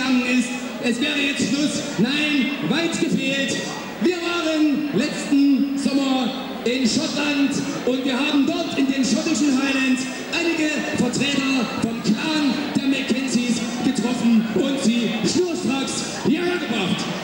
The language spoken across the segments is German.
gegangen ist. Es wäre jetzt Schluss. Nein, weit gefehlt. Wir waren letzten Sommer in Schottland und wir haben dort in den schottischen Highlands einige Vertreter vom Clan der Mackenzies getroffen und sie schnurstracks hierher gebracht.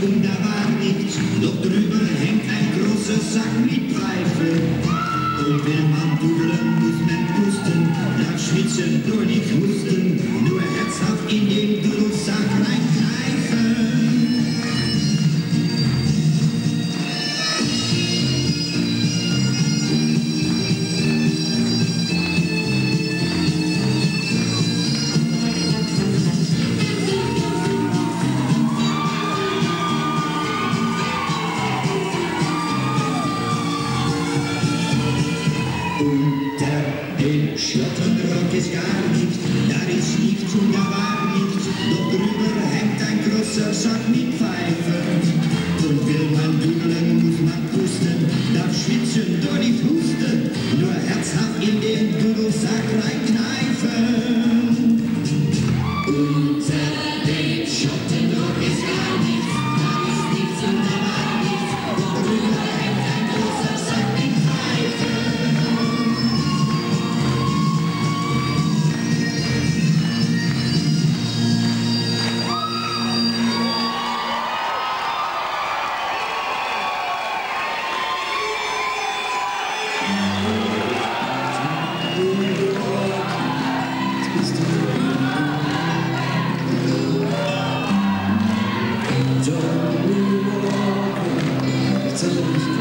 Da war nichts, doch drüber hängt ein großer Sack mit Pfeife. Und will man dudeln, muss man pusten, nach Schwitzen nur nicht husten, nur herzhaft in den Dudelsack reinkneifen. Mit Pfeifen. Und will man dudeln, muss man pusten, darf schwitzen, doch nicht husten, nur herzhaft in den Dudelsack reinkneifen. That's it.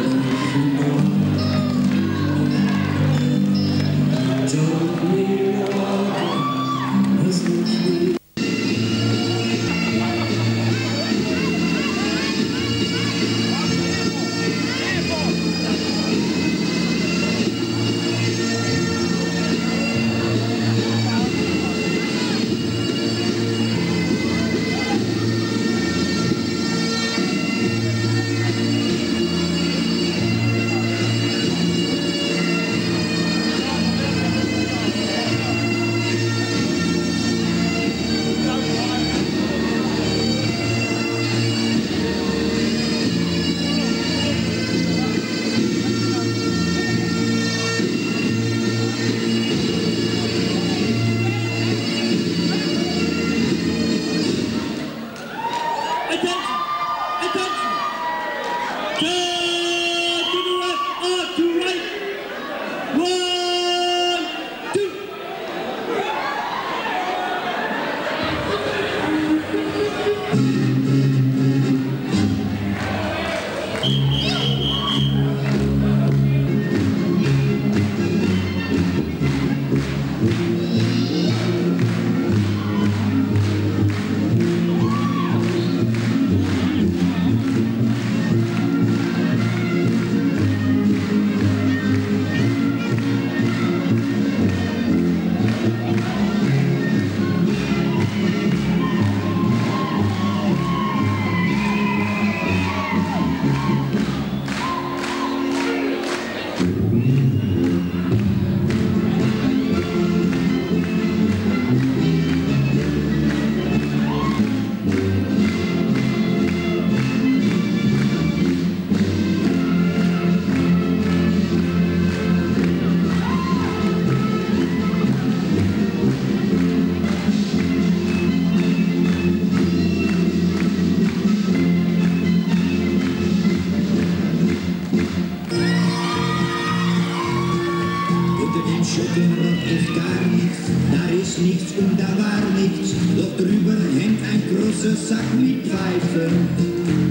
Drüber hängt ein großer Sack mit Pfeifen.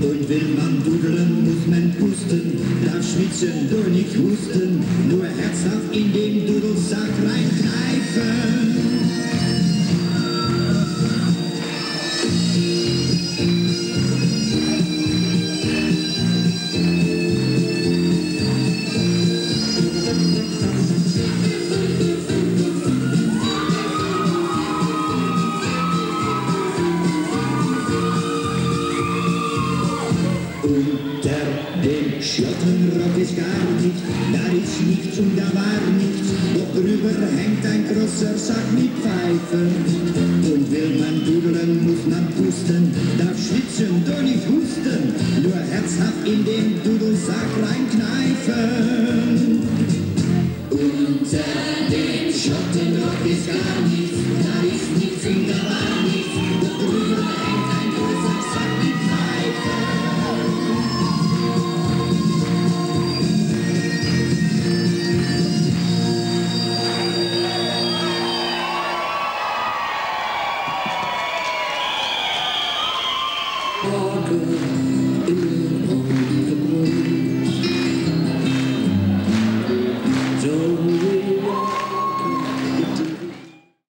Und will man dudeln, muss man pusten, darf schwitzen, nur nicht husten, nur herzhaft in den Dudelsack reinkneifen. Nichts und da war nichts, doch drüber hängt ein großer Sack mit Pfeifen. Und will man dudeln, muss man pusten, darf schwitzen, doch nicht husten, nur herzhaft in den Dudelsack reinkneifen. Unter dem Schottenrock ist gar nichts, da ist nichts und da